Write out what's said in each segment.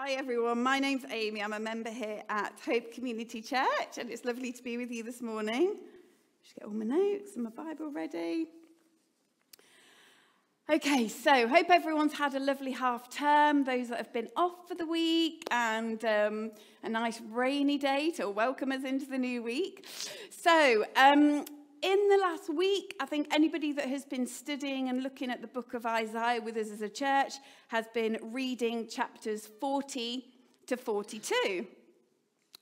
Hi everyone, my name's Amy. I'm a member here at Hope Community Church, and it's lovely to be with you this morning. Just get all my notes and my Bible ready. Okay, so hope everyone's had a lovely half term. Those that have been off for the week and um, a nice rainy day to welcome us into the new week. So, um, in the last week, I think anybody that has been studying and looking at the book of Isaiah with us as a church has been reading chapters 40 to 42.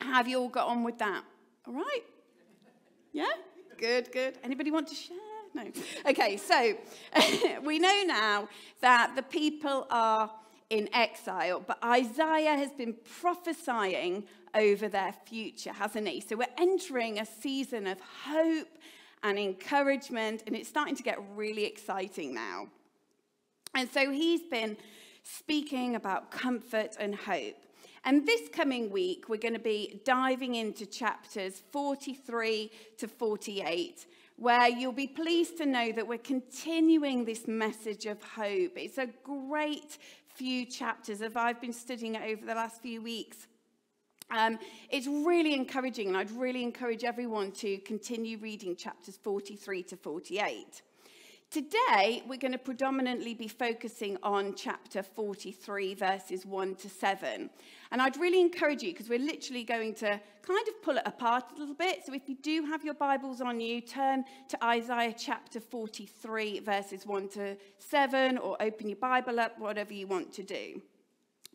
Have you all got on with that? All right? Yeah? Good, good. Anybody want to share? No. Okay, so we know now that the people are in exile, but Isaiah has been prophesying over their future, hasn't he? So we're entering a season of hope and encouragement, and it's starting to get really exciting now. And so he's been speaking about comfort and hope. And this coming week, we're going to be diving into chapters 43 to 48, where you'll be pleased to know that we're continuing this message of hope. It's a great few chapters of I've been studying it over the last few weeks. Um, it's really encouraging, and I'd really encourage everyone to continue reading chapters 43 to 48. Today, we're going to predominantly be focusing on chapter 43, verses 1 to 7. And I'd really encourage you, because we're literally going to kind of pull it apart a little bit. So if you do have your Bibles on you, turn to Isaiah chapter 43, verses 1 to 7, or open your Bible up, whatever you want to do.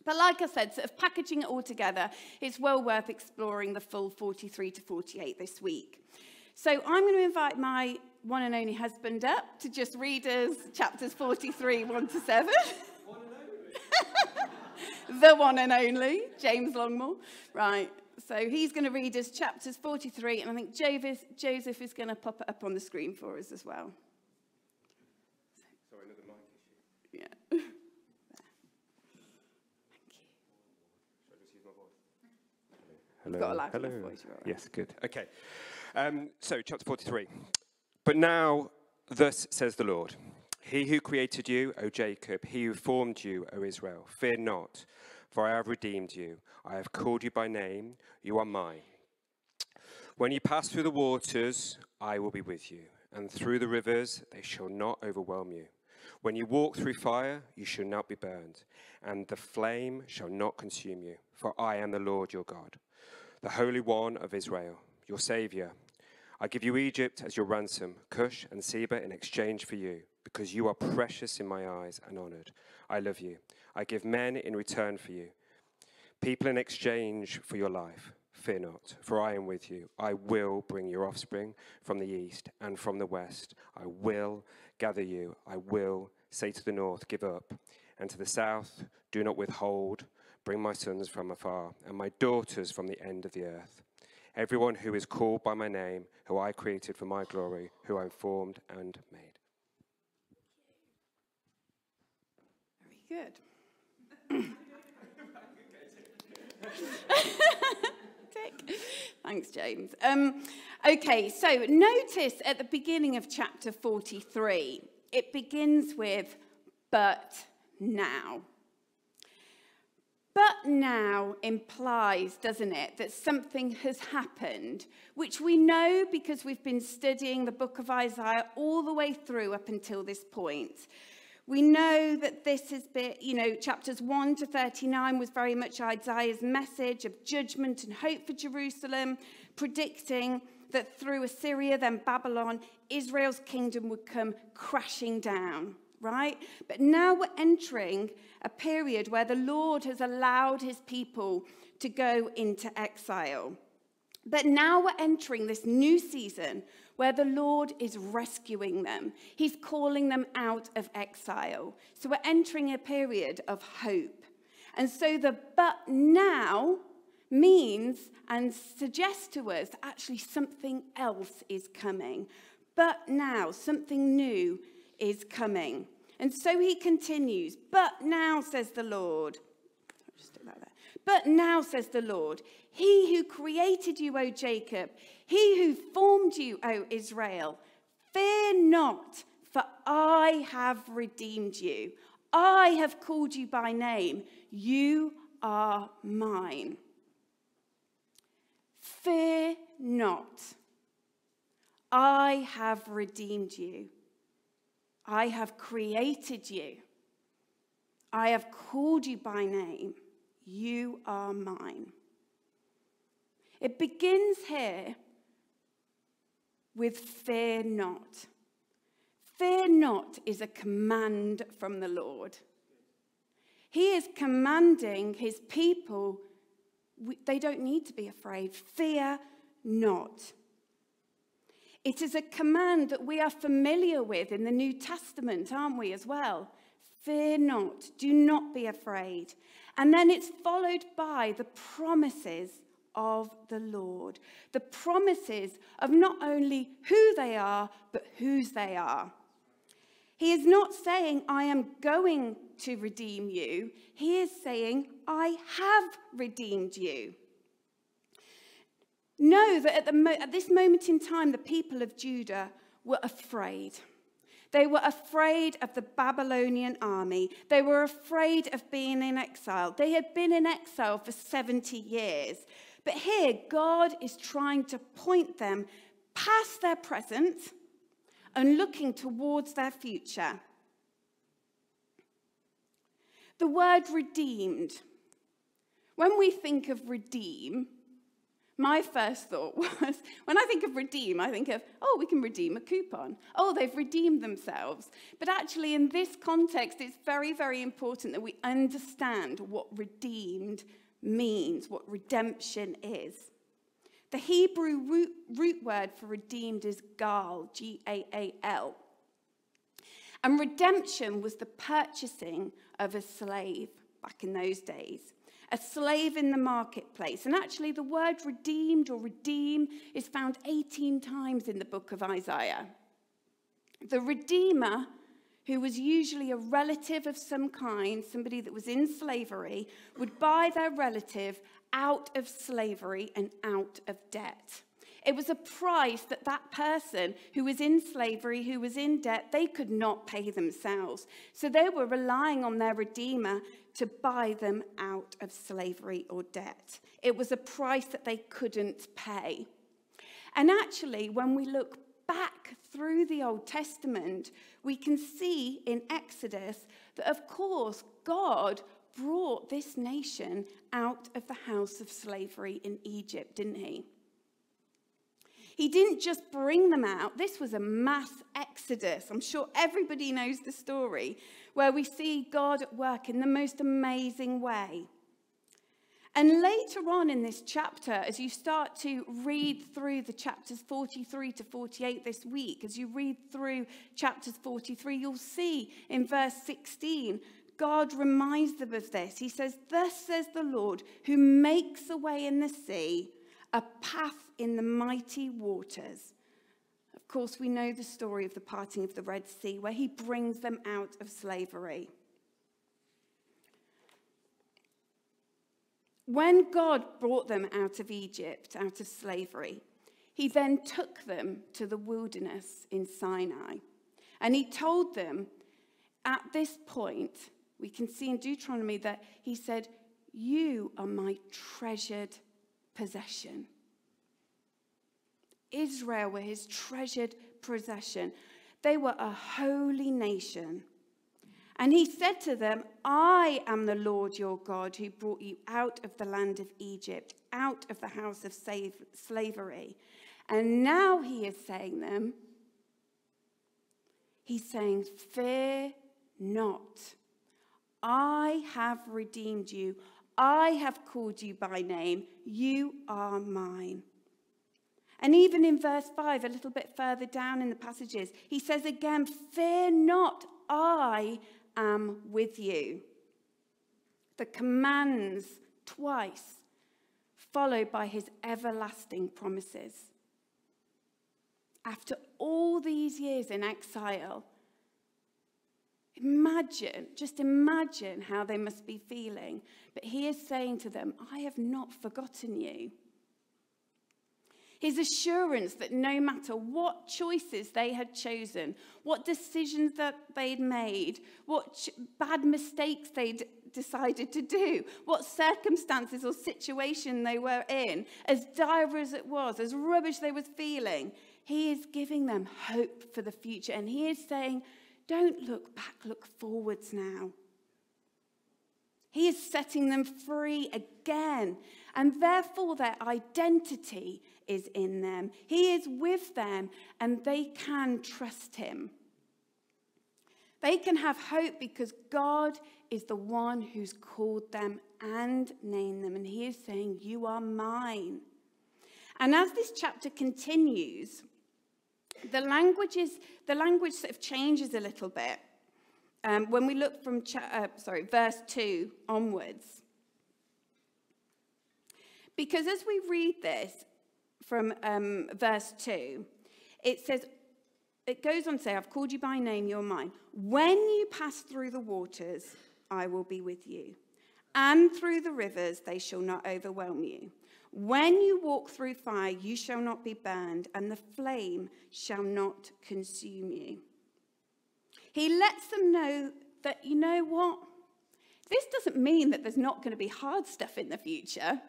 But like I said, sort of packaging it all together, it's well worth exploring the full 43 to 48 this week. So I'm going to invite my one and only husband up to just read us chapters 43, 1 to 7. One the one and only, James Longmore. Right, so he's going to read us chapters 43, and I think Joseph, Joseph is going to pop it up on the screen for us as well. Sorry, another mic issue. Yeah. Should I just use my voice? Hello. Got a Hello. voice, right. Yes, good. Okay. Um, so, chapter 43. But now, thus says the Lord He who created you, O Jacob, he who formed you, O Israel, fear not, for I have redeemed you. I have called you by name. You are mine. When you pass through the waters, I will be with you, and through the rivers, they shall not overwhelm you. When you walk through fire, you shall not be burned, and the flame shall not consume you. For I am the Lord your God, the Holy One of Israel, your Saviour. I give you Egypt as your ransom, Cush and Seba in exchange for you, because you are precious in my eyes and honored. I love you. I give men in return for you, people in exchange for your life. Fear not, for I am with you. I will bring your offspring from the east and from the west. I will gather you. I will say to the north, Give up, and to the south, Do not withhold. Bring my sons from afar, and my daughters from the end of the earth. Everyone who is called by my name, who I created for my glory, who I formed and made. Very good. Thanks, James. Um, okay, so notice at the beginning of chapter 43, it begins with, but now. But now implies, doesn't it, that something has happened, which we know because we've been studying the book of Isaiah all the way through up until this point. We know that this has been, you know, chapters 1 to 39 was very much Isaiah's message of judgment and hope for Jerusalem, predicting that through Assyria, then Babylon, Israel's kingdom would come crashing down, right? But now we're entering a period where the Lord has allowed his people to go into exile. But now we're entering this new season where the Lord is rescuing them. He's calling them out of exile. So we're entering a period of hope. And so the but now means and suggests to us actually something else is coming. But now something new is coming. And so he continues, but now says the Lord. But now says the Lord, he who created you, O Jacob, he who formed you, O Israel, fear not, for I have redeemed you. I have called you by name. You are mine. Fear not. I have redeemed you. I have created you. I have called you by name. You are mine. It begins here with fear not. Fear not is a command from the Lord. He is commanding his people, they don't need to be afraid. Fear not. It is a command that we are familiar with in the New Testament, aren't we, as well? Fear not, do not be afraid. And then it's followed by the promises of the Lord. The promises of not only who they are, but whose they are. He is not saying, I am going to redeem you. He is saying, I have redeemed you. Know that at, the at this moment in time, the people of Judah were afraid. They were afraid of the Babylonian army. They were afraid of being in exile. They had been in exile for 70 years. But here, God is trying to point them past their present and looking towards their future. The word redeemed. When we think of redeem, my first thought was when I think of redeem, I think of, oh, we can redeem a coupon. Oh, they've redeemed themselves. But actually, in this context, it's very, very important that we understand what redeemed means, what redemption is. The Hebrew root, root word for redeemed is gal, G A A L. And redemption was the purchasing of a slave back in those days, a slave in the marketplace. And actually, the word redeemed or redeem is found 18 times in the book of Isaiah. The Redeemer who was usually a relative of some kind, somebody that was in slavery, would buy their relative out of slavery and out of debt. It was a price that that person who was in slavery, who was in debt, they could not pay themselves. So they were relying on their Redeemer to buy them out of slavery or debt. It was a price that they couldn't pay. And actually, when we look back through the Old Testament, we can see in Exodus that, of course, God brought this nation out of the house of slavery in Egypt, didn't he? He didn't just bring them out, this was a mass exodus. I'm sure everybody knows the story where we see God at work in the most amazing way. And later on in this chapter, as you start to read through the chapters 43 to 48 this week, as you read through chapters 43, you'll see in verse 16, God reminds them of this. He says, Thus says the Lord, who makes a way in the sea, a path in the mighty waters. Of course, we know the story of the parting of the Red Sea, where he brings them out of slavery. When God brought them out of Egypt, out of slavery, he then took them to the wilderness in Sinai. And he told them at this point, we can see in Deuteronomy that he said, You are my treasured possession. Israel were his treasured possession. They were a holy nation. And he said to them, I am the Lord your God who brought you out of the land of Egypt, out of the house of slavery. And now he is saying them, he's saying, Fear not. I have redeemed you. I have called you by name. You are mine. And even in verse 5, a little bit further down in the passages, he says again, Fear not, I am with you. The commands twice, followed by his everlasting promises. After all these years in exile, imagine, just imagine how they must be feeling. But he is saying to them, I have not forgotten you. His assurance that no matter what choices they had chosen, what decisions that they'd made, what bad mistakes they'd decided to do, what circumstances or situation they were in, as dire as it was, as rubbish they was feeling, he is giving them hope for the future. And he is saying, don't look back, look forwards now. He is setting them free again. And therefore, their identity is in them. He is with them, and they can trust him. They can have hope because God is the one who's called them and named them. And he is saying, You are mine. And as this chapter continues, the language, is, the language sort of changes a little bit. Um, when we look from, cha- uh, sorry, verse 2 onwards. Because as we read this from um, verse 2, it says, it goes on to say, I've called you by name, you're mine. When you pass through the waters, I will be with you. And through the rivers, they shall not overwhelm you. When you walk through fire, you shall not be burned, and the flame shall not consume you. He lets them know that, you know what? This doesn't mean that there's not going to be hard stuff in the future.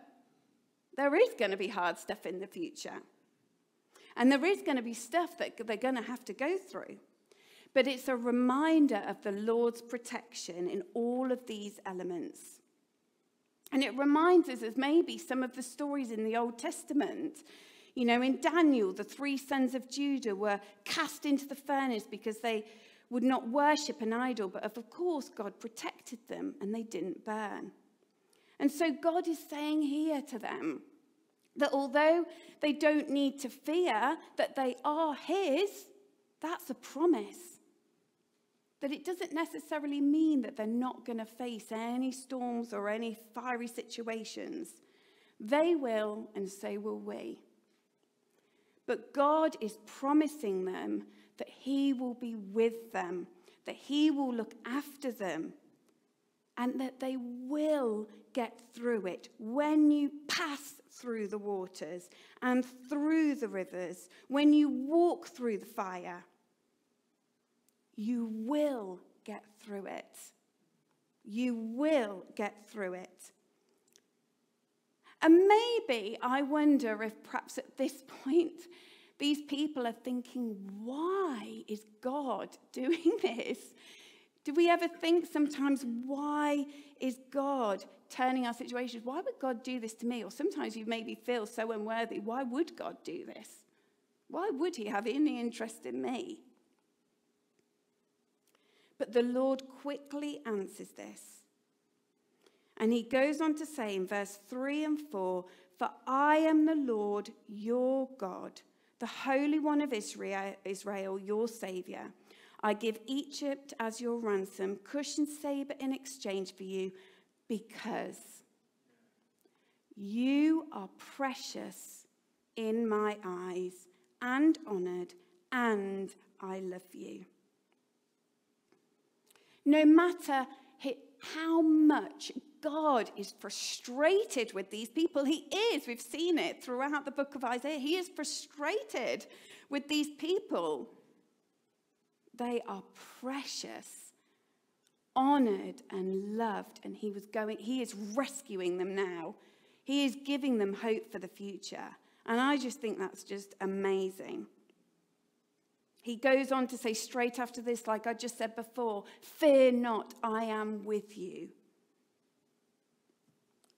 There is going to be hard stuff in the future. And there is going to be stuff that they're going to have to go through. But it's a reminder of the Lord's protection in all of these elements. And it reminds us of maybe some of the stories in the Old Testament. You know, in Daniel, the three sons of Judah were cast into the furnace because they would not worship an idol, but of course, God protected them and they didn't burn. And so, God is saying here to them that although they don't need to fear that they are His, that's a promise that it doesn't necessarily mean that they're not going to face any storms or any fiery situations. They will, and so will we. But God is promising them that He will be with them, that He will look after them, and that they will get through it. When you pass through the waters and through the rivers, when you walk through the fire, you will get through it. You will get through it. And maybe I wonder if perhaps at this point, these people are thinking, why is God doing this? Do we ever think sometimes, why is God turning our situations? Why would God do this to me? Or sometimes you maybe feel so unworthy. Why would God do this? Why would He have any interest in me? But the Lord quickly answers this. And he goes on to say in verse 3 and 4 For I am the Lord your God, the Holy One of Israel, Israel your Saviour. I give Egypt as your ransom, Cush and Seba in exchange for you, because you are precious in my eyes and honoured, and I love you no matter how much God is frustrated with these people. He is. We've seen it throughout the book of Isaiah. He is frustrated with these people. They are precious, honored, and loved. And he was going, he is rescuing them now. He is giving them hope for the future. And I just think that's just amazing. He goes on to say straight after this, like I just said before, fear not, I am with you.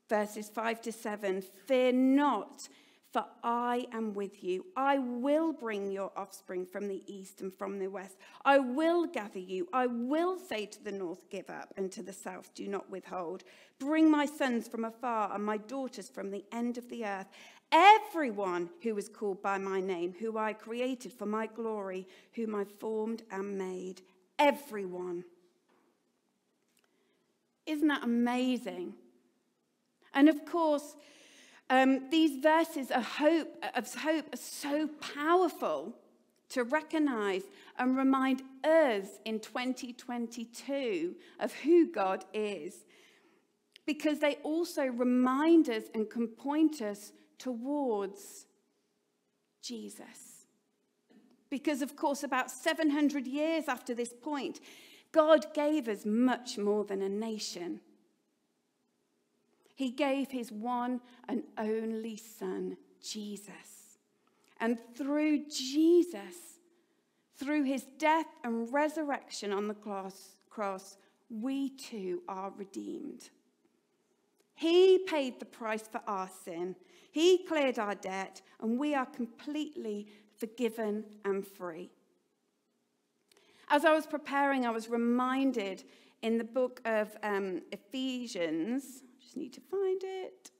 Verses 5 to 7 Fear not, for I am with you. I will bring your offspring from the east and from the west. I will gather you. I will say to the north, Give up, and to the south, Do not withhold. Bring my sons from afar and my daughters from the end of the earth. Everyone who is called by my name, who I created for my glory, whom I formed and made. Everyone. Isn't that amazing? And of course, um, these verses of hope, of hope are so powerful to recognize and remind us in 2022 of who God is. Because they also remind us and can point us towards Jesus. Because, of course, about 700 years after this point, God gave us much more than a nation. He gave his one and only Son, Jesus. And through Jesus, through his death and resurrection on the cross, cross, we too are redeemed. He paid the price for our sin. He cleared our debt, and we are completely forgiven and free. As I was preparing, I was reminded in the book of um, Ephesians, just need to find it.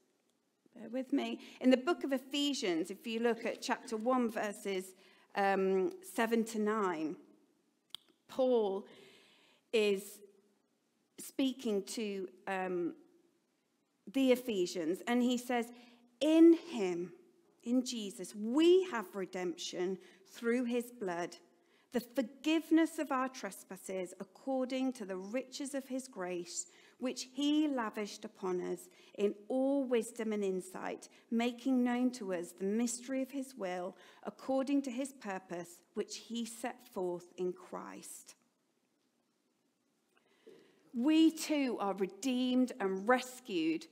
Bear with me. In the book of Ephesians, if you look at chapter 1, verses um, 7 to 9, Paul is speaking to um, the Ephesians, and he says, In him, in Jesus, we have redemption through his blood, the forgiveness of our trespasses according to the riches of his grace, which he lavished upon us in all wisdom and insight, making known to us the mystery of his will according to his purpose, which he set forth in Christ we too are redeemed and rescued.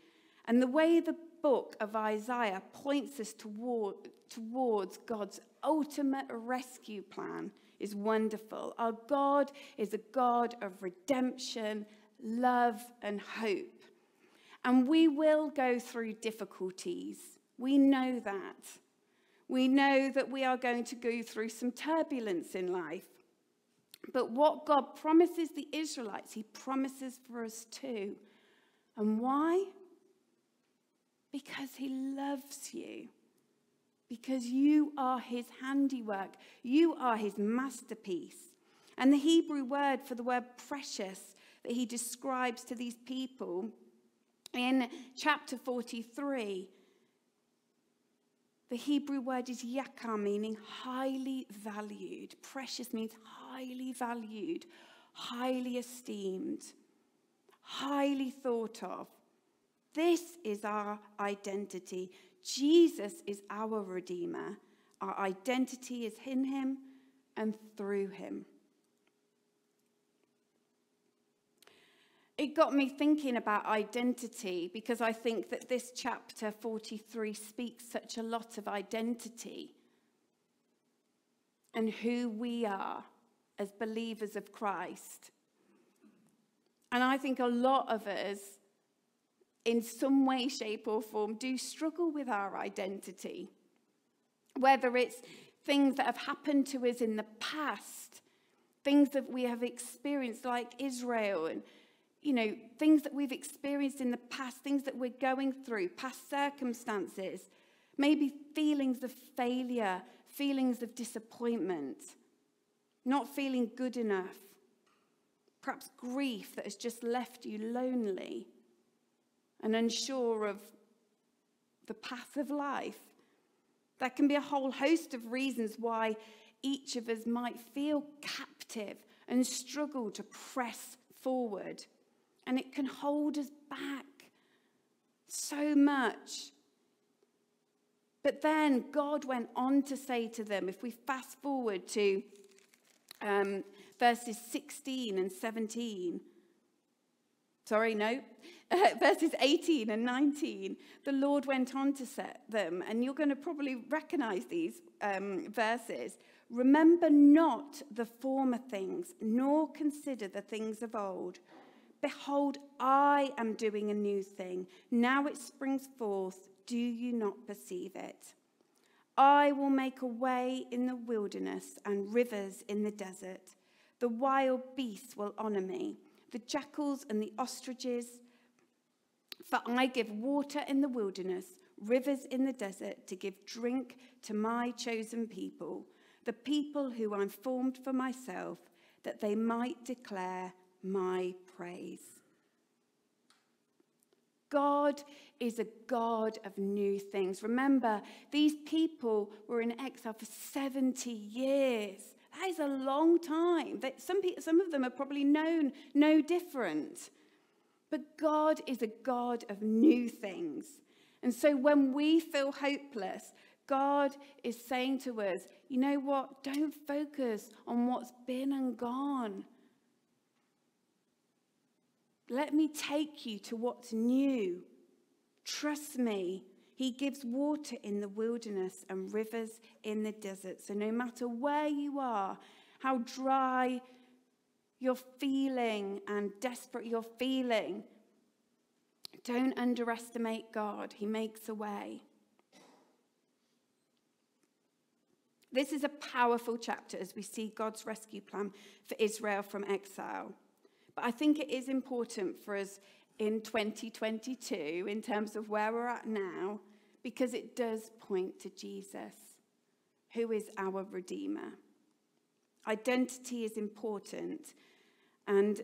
And the way the book of Isaiah points us toward, towards God's ultimate rescue plan is wonderful. Our God is a God of redemption, love, and hope. And we will go through difficulties. We know that. We know that we are going to go through some turbulence in life. But what God promises the Israelites, He promises for us too. And why? Because He loves you. Because you are His handiwork. You are His masterpiece. And the Hebrew word for the word precious that He describes to these people in chapter 43 the Hebrew word is yakar, meaning highly valued. Precious means highly valued, highly esteemed, highly thought of. This is our identity. Jesus is our Redeemer. Our identity is in Him and through Him. It got me thinking about identity because I think that this chapter 43 speaks such a lot of identity and who we are as believers of Christ. And I think a lot of us, in some way, shape, or form, do struggle with our identity. Whether it's things that have happened to us in the past, things that we have experienced, like Israel, and you know, things that we've experienced in the past, things that we're going through, past circumstances, maybe feelings of failure, feelings of disappointment, not feeling good enough, perhaps grief that has just left you lonely and unsure of the path of life. There can be a whole host of reasons why each of us might feel captive and struggle to press forward and it can hold us back so much. But then God went on to say to them, if we fast forward to um, verses 16 and 17, sorry, no, uh, verses 18 and 19, the Lord went on to set them, and you're going to probably recognize these um, verses. Remember not the former things, nor consider the things of old. Behold, I am doing a new thing. Now it springs forth. Do you not perceive it? I will make a way in the wilderness and rivers in the desert. The wild beasts will honor me, the jackals and the ostriches. For I give water in the wilderness, rivers in the desert, to give drink to my chosen people, the people who I formed for myself, that they might declare my praise. God is a God of new things. Remember, these people were in exile for 70 years. That is a long time. Some, people, some of them have probably known no different. But God is a God of new things. And so when we feel hopeless, God is saying to us, you know what? Don't focus on what's been and gone. Let me take you to what's new. Trust me. He gives water in the wilderness and rivers in the desert. So, no matter where you are, how dry you're feeling and desperate you're feeling, don't underestimate God. He makes a way. This is a powerful chapter as we see God's rescue plan for Israel from exile. But I think it is important for us in 2022, in terms of where we're at now, because it does point to Jesus, who is our Redeemer. Identity is important, and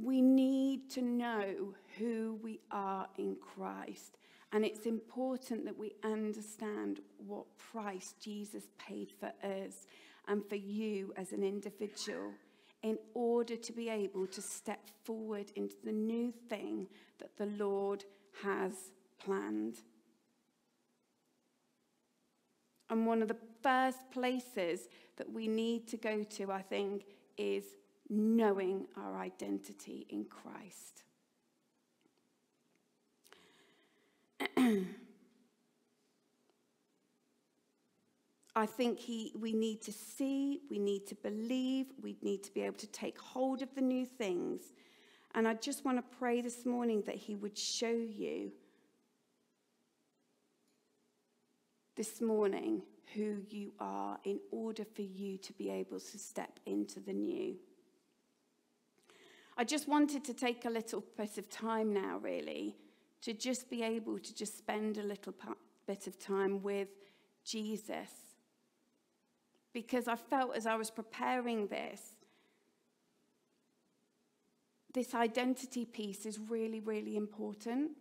we need to know who we are in Christ. And it's important that we understand what price Jesus paid for us and for you as an individual in order to be able to step forward into the new thing that the Lord has planned. And one of the first places that we need to go to, I think, is knowing our identity in Christ. I think he, we need to see, we need to believe, we need to be able to take hold of the new things. And I just want to pray this morning that He would show you this morning who you are in order for you to be able to step into the new. I just wanted to take a little bit of time now, really, to just be able to just spend a little bit of time with Jesus because I felt as I was preparing this, this identity piece is really, really important.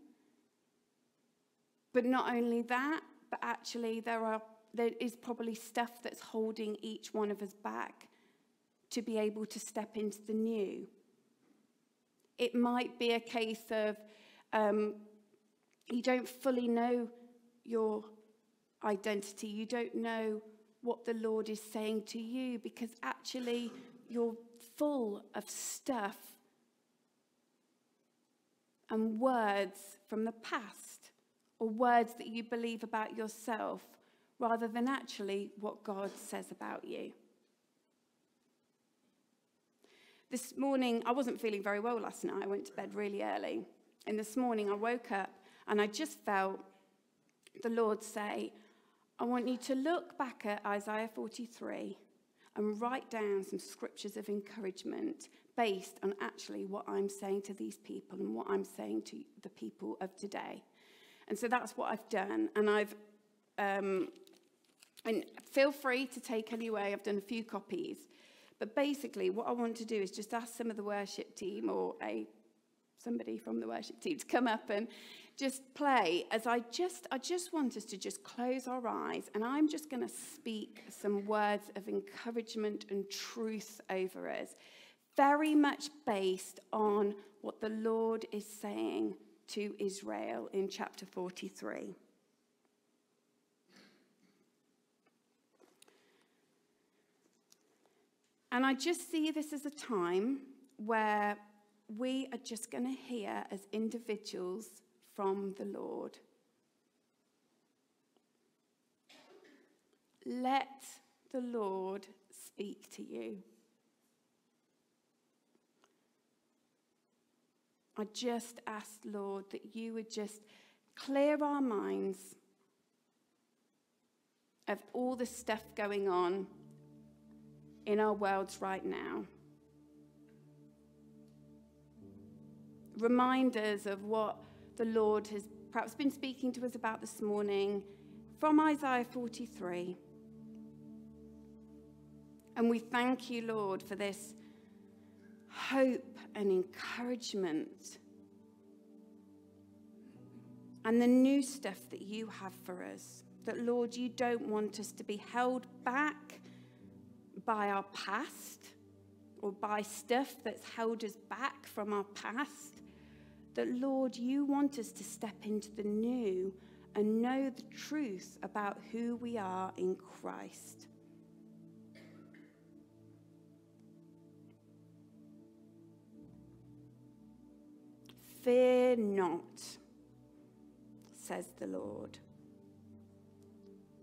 But not only that, but actually there are there is probably stuff that's holding each one of us back to be able to step into the new. It might be a case of um, you don't fully know your identity, you don't know what the Lord is saying to you because actually you're full of stuff and words from the past or words that you believe about yourself rather than actually what God says about you. This morning, I wasn't feeling very well last night. I went to bed really early. And this morning, I woke up and I just felt the Lord say, I want you to look back at Isaiah 43 and write down some scriptures of encouragement based on actually what I'm saying to these people and what I'm saying to the people of today. And so that's what I've done. And I've, um, and feel free to take any away. I've done a few copies. But basically, what I want to do is just ask some of the worship team or a somebody from the worship team to come up and just play as I just I just want us to just close our eyes and I'm just going to speak some words of encouragement and truth over us very much based on what the Lord is saying to Israel in chapter 43 And I just see this as a time where we are just going to hear as individuals from the Lord. Let the Lord speak to you. I just ask, Lord, that you would just clear our minds of all the stuff going on in our worlds right now. Reminders of what the Lord has perhaps been speaking to us about this morning from Isaiah 43. And we thank you, Lord, for this hope and encouragement and the new stuff that you have for us. That, Lord, you don't want us to be held back by our past or by stuff that's held us back from our past that, Lord, you want us to step into the new and know the truth about who we are in Christ. Fear not, says the Lord.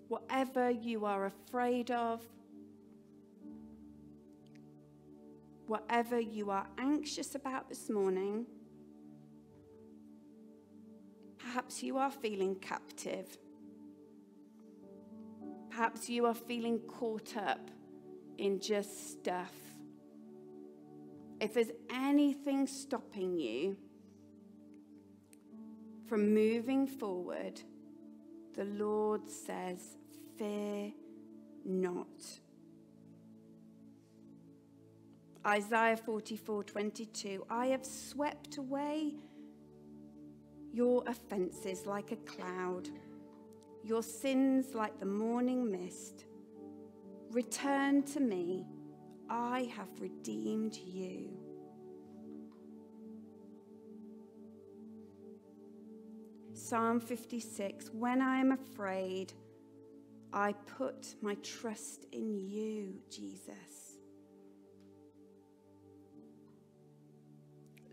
Whatever you are afraid of, whatever you are anxious about this morning, perhaps you are feeling captive. Perhaps you are feeling caught up in just stuff. If there's anything stopping you from moving forward, the Lord says, Fear not. Isaiah 44 22 I have swept away your offences like a cloud, your sins like the morning mist. Return to me, I have redeemed you. Psalm 56 When I am afraid, I put my trust in you, Jesus.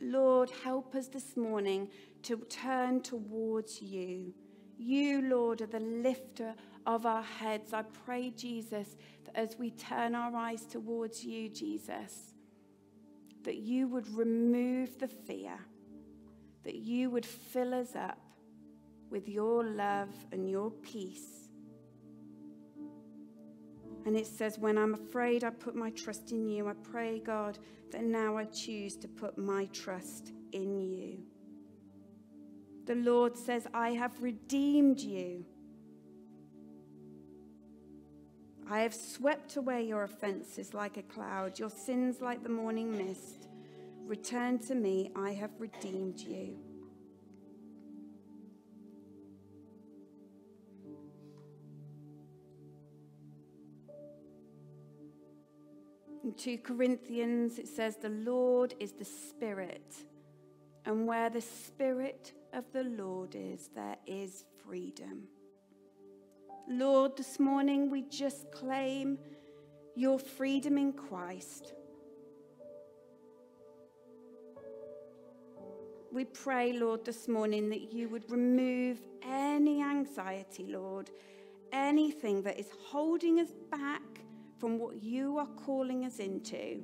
Lord, help us this morning to turn towards you. You, Lord, are the lifter of our heads. I pray, Jesus, that as we turn our eyes towards you, Jesus, that you would remove the fear, that you would fill us up with your love and your peace. And it says, When I'm afraid, I put my trust in you. I pray, God, that now I choose to put my trust in you. The Lord says, I have redeemed you. I have swept away your offenses like a cloud, your sins like the morning mist. Return to me, I have redeemed you. In 2 Corinthians, it says, The Lord is the Spirit, and where the Spirit of the Lord is, there is freedom. Lord, this morning we just claim your freedom in Christ. We pray, Lord, this morning that you would remove any anxiety, Lord, anything that is holding us back from what you are calling us into.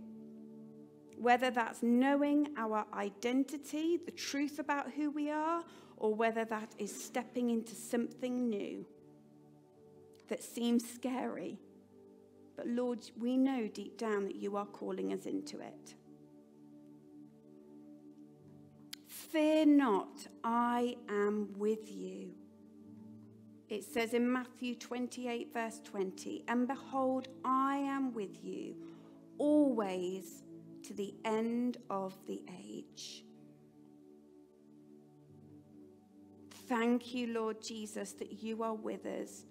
Whether that's knowing our identity, the truth about who we are, or whether that is stepping into something new that seems scary. But Lord, we know deep down that you are calling us into it. Fear not, I am with you. It says in Matthew 28, verse 20, And behold, I am with you always to the end of the age. Thank you, Lord Jesus, that you are with us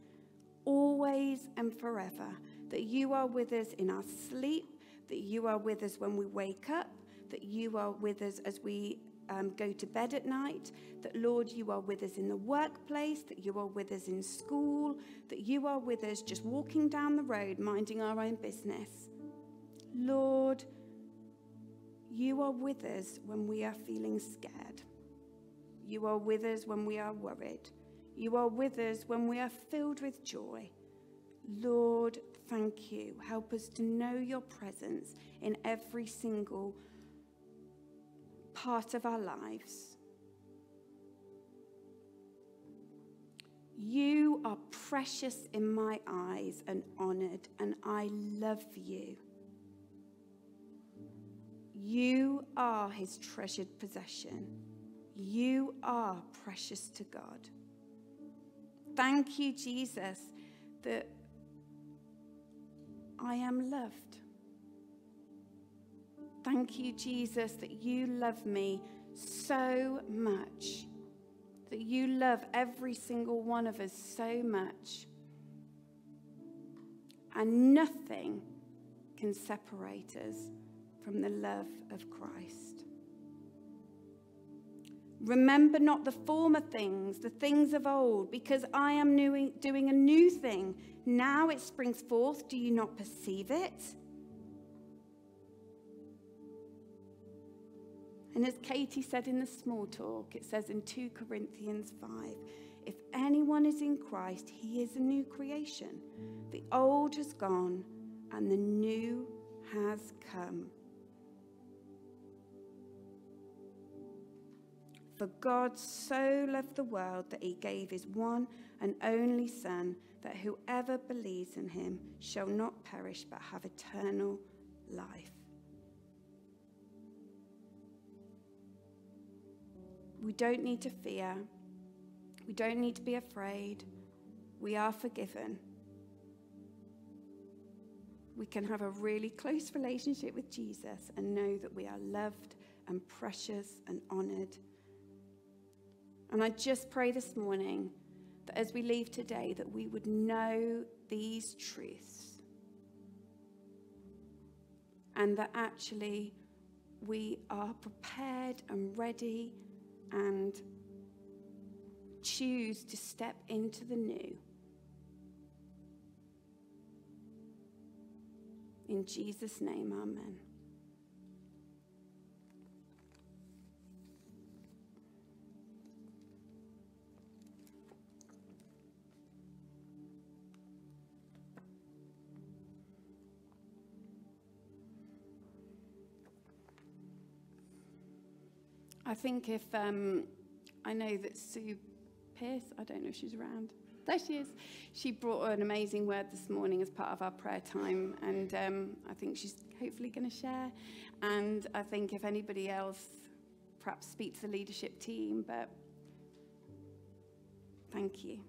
always and forever, that you are with us in our sleep, that you are with us when we wake up, that you are with us as we um, go to bed at night, that Lord, you are with us in the workplace, that you are with us in school, that you are with us just walking down the road, minding our own business. Lord, you are with us when we are feeling scared. You are with us when we are worried. You are with us when we are filled with joy. Lord, thank you. Help us to know your presence in every single part of our lives. You are precious in my eyes and honored, and I love you. You are his treasured possession. You are precious to God. Thank you, Jesus, that I am loved. Thank you, Jesus, that you love me so much, that you love every single one of us so much. And nothing can separate us from the love of Christ. Remember not the former things, the things of old, because I am doing a new thing. Now it springs forth. Do you not perceive it? And as Katie said in the small talk, it says in 2 Corinthians 5 if anyone is in Christ, he is a new creation. The old has gone and the new has come. For God so loved the world that he gave his one and only Son, that whoever believes in him shall not perish but have eternal life. We don't need to fear. We don't need to be afraid. We are forgiven. We can have a really close relationship with Jesus and know that we are loved and precious and honored. And I just pray this morning that as we leave today that we would know these truths and that actually we are prepared and ready and choose to step into the new. In Jesus' name, amen. I think if um, I know that Sue Pierce, I don't know if she's around. There she is. She brought an amazing word this morning as part of our prayer time, and um, I think she's hopefully going to share. And I think if anybody else, perhaps speak to the leadership team, but thank you.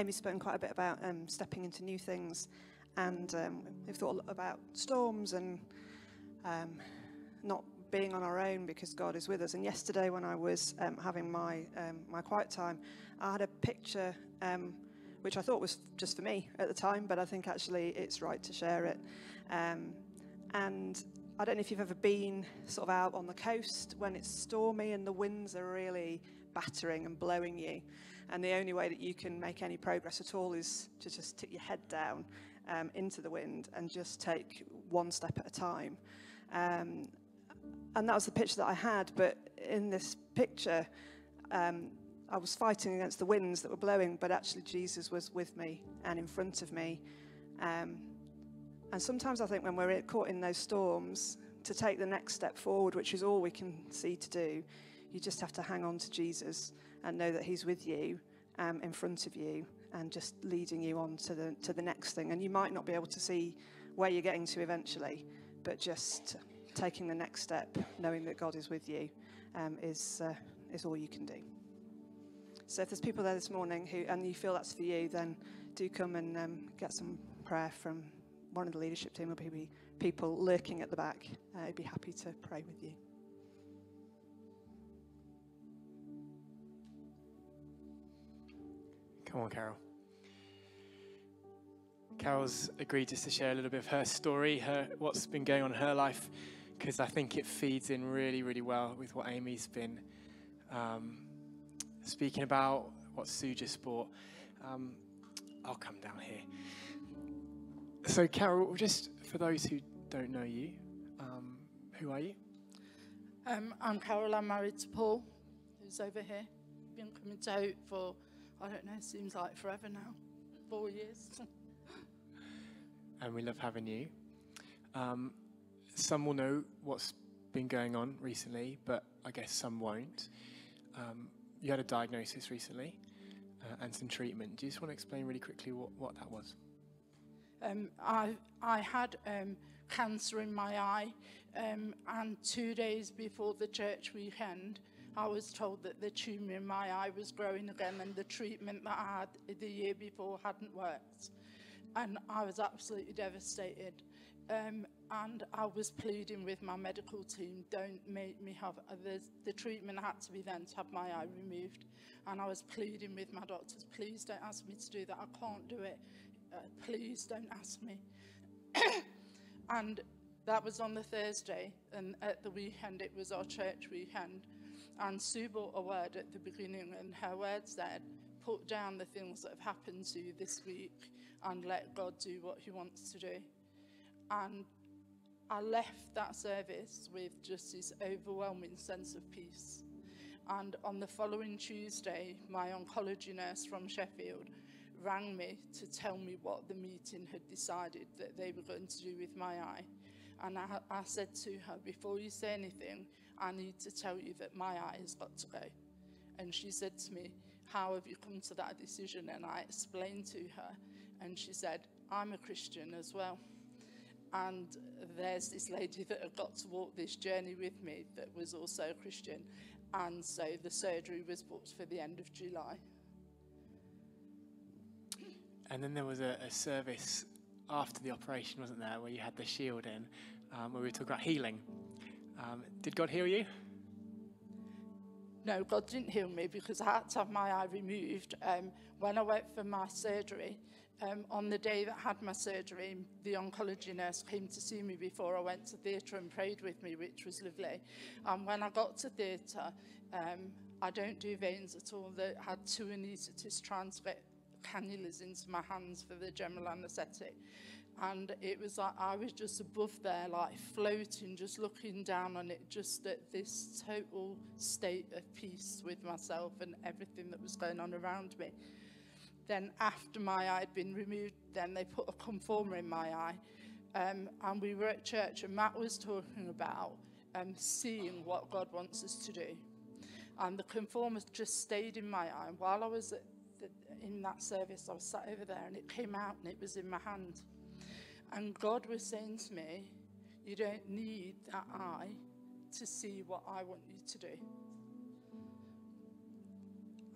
Amy's spoken quite a bit about um, stepping into new things, and um, we've thought a lot about storms and um, not being on our own because God is with us. And yesterday, when I was um, having my um, my quiet time, I had a picture um, which I thought was just for me at the time, but I think actually it's right to share it. and I don't know if you've ever been sort of out on the coast when it's stormy and the winds are really battering and blowing you. And the only way that you can make any progress at all is to just tip your head down um, into the wind and just take one step at a time. Um, and that was the picture that I had. But in this picture, um, I was fighting against the winds that were blowing, but actually Jesus was with me and in front of me. Um, and sometimes I think when we're caught in those storms, to take the next step forward, which is all we can see to do, you just have to hang on to Jesus and know that He's with you, um, in front of you, and just leading you on to the to the next thing. And you might not be able to see where you're getting to eventually, but just taking the next step, knowing that God is with you, um, is uh, is all you can do. So if there's people there this morning who and you feel that's for you, then do come and um, get some prayer from one of the leadership team or maybe people lurking at the back. Uh, I'd be happy to pray with you. Come on, Carol. Carol's agreed just to share a little bit of her story, her what's been going on in her life, because I think it feeds in really, really well with what Amy's been um, speaking about, what Sue just brought. Um, I'll come down here. So, Carol, just for those who don't know you, um, who are you? Um, I'm Carol. I'm married to Paul, who's over here. Been coming Hope for I don't know, seems like forever now. Four years. and we love having you. Um, some will know what's been going on recently, but I guess some won't. Um, you had a diagnosis recently uh, and some treatment. Do you just want to explain really quickly what, what that was? Um, I, I had um, cancer in my eye, um, and two days before the church weekend, I was told that the tumour in my eye was growing again and the treatment that I had the year before hadn't worked. And I was absolutely devastated. Um, and I was pleading with my medical team, don't make me have, uh, the, the treatment had to be then to have my eye removed. And I was pleading with my doctors, please don't ask me to do that, I can't do it. uh, please don't ask me. and that was on the Thursday, and at the weekend, it was our church weekend. And brought a word at the beginning, and her word said, Put down the things that have happened to you this week and let God do what He wants to do. And I left that service with just this overwhelming sense of peace. And on the following Tuesday, my oncology nurse from Sheffield rang me to tell me what the meeting had decided that they were going to do with my eye. And I, I said to her, before you say anything, I need to tell you that my eye has got to go. And she said to me, How have you come to that decision? And I explained to her, and she said, I'm a Christian as well. And there's this lady that had got to walk this journey with me that was also a Christian. And so the surgery was booked for the end of July. And then there was a, a service after the operation, wasn't there, where you had the shield in, um, where we were talking about healing. Um, did God heal you? No, God didn't heal me because I had to have my eye removed. Um, when I went for my surgery, um, on the day that I had my surgery, the oncology nurse came to see me before I went to theatre and prayed with me, which was lovely. And when I got to theatre, um, I don't do veins at all. They had two anaesthetists get cannulas into my hands for the general anaesthetic. And it was like I was just above there, like floating, just looking down on it, just at this total state of peace with myself and everything that was going on around me. Then, after my eye had been removed, then they put a conformer in my eye. Um, and we were at church, and Matt was talking about um, seeing what God wants us to do. And the conformer just stayed in my eye. And While I was the, in that service, I was sat over there, and it came out, and it was in my hand. And God was saying to me, You don't need that eye to see what I want you to do.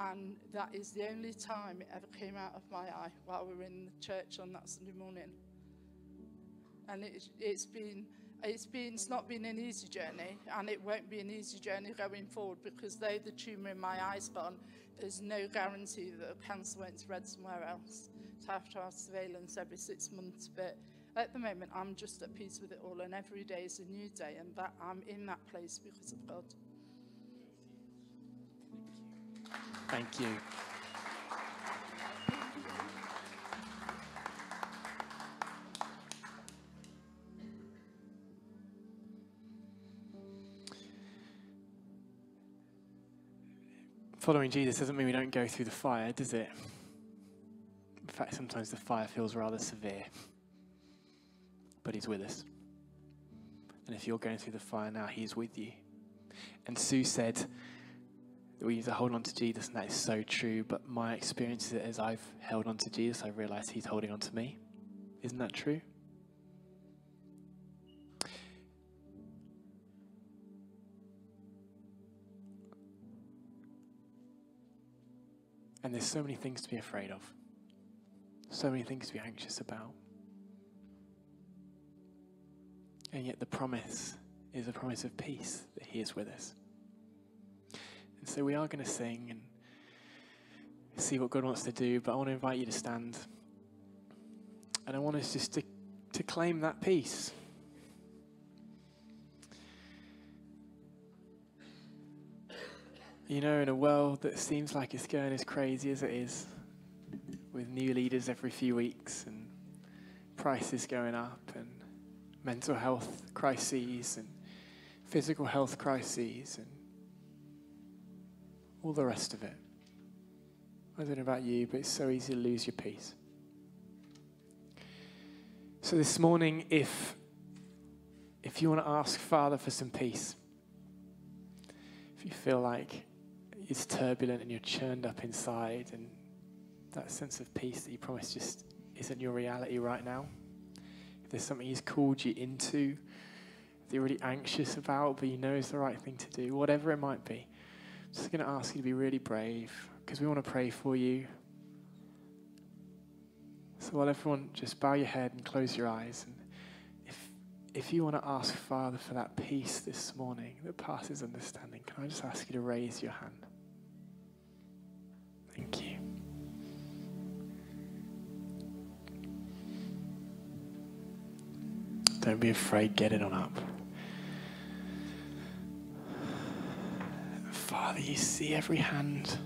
And that is the only time it ever came out of my eye while we were in the church on that Sunday morning. And it, it's been, it's been, it's not been an easy journey, and it won't be an easy journey going forward because though the tumour in my eye's gone, there's no guarantee that the cancer won't spread somewhere else. I have to have surveillance every six months, but at the moment, I'm just at peace with it all, and every day is a new day, and that I'm in that place because of God. Thank you. Following Jesus doesn't mean we don't go through the fire, does it? Fact, sometimes the fire feels rather severe. But He's with us. And if you're going through the fire now, He's with you. And Sue said that we need to hold on to Jesus, and that is so true. But my experience is that as I've held on to Jesus, I've realized He's holding on to me. Isn't that true? And there's so many things to be afraid of, so many things to be anxious about. And yet, the promise is a promise of peace that He is with us. And so, we are going to sing and see what God wants to do, but I want to invite you to stand. And I want us just to, to claim that peace. You know, in a world that seems like it's going as crazy as it is, with new leaders every few weeks and prices going up and mental health crises and physical health crises and all the rest of it. I don't know about you, but it's so easy to lose your peace. So this morning, if if you want to ask Father for some peace, if you feel like it's turbulent and you're churned up inside, and that sense of peace that you promised just isn't your reality right now, if there's something He's called you into that you're really anxious about, but you know is the right thing to do, whatever it might be, I'm just going to ask you to be really brave because we want to pray for you. So while everyone just bow your head and close your eyes, and if if you want to ask Father for that peace this morning that passes understanding, can I just ask you to raise your hand? Thank you. Don't be afraid, get it on up. Father, you see every hand,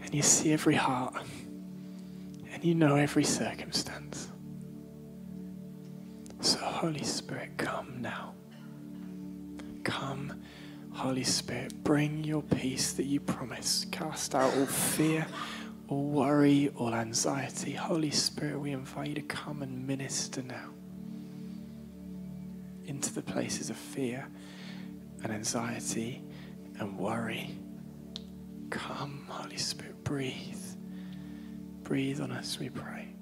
and you see every heart, and you know every circumstance. So, Holy Spirit, come now. Come, Holy Spirit, bring your peace that you promise. Cast out all fear, all worry, all anxiety. Holy Spirit, we invite you to come and minister now into the places of fear and anxiety and worry. Come, Holy Spirit, breathe. Breathe on us, we pray.